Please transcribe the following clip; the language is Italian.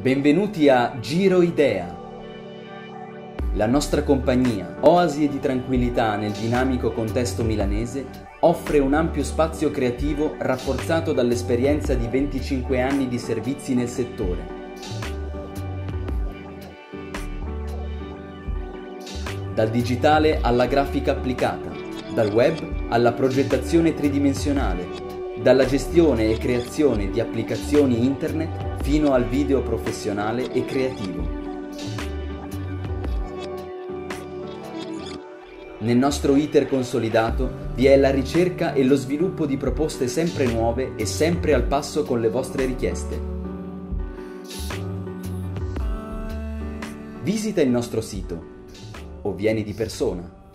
Benvenuti a Giro Idea. La nostra compagnia, oasi di tranquillità nel dinamico contesto milanese, offre un ampio spazio creativo rafforzato dall'esperienza di 25 anni di servizi nel settore. Dal digitale alla grafica applicata, dal web alla progettazione tridimensionale, dalla gestione e creazione di applicazioni internet fino al video professionale e creativo. Nel nostro iter consolidato vi è la ricerca e lo sviluppo di proposte sempre nuove e sempre al passo con le vostre richieste. Visita il nostro sito o vieni di persona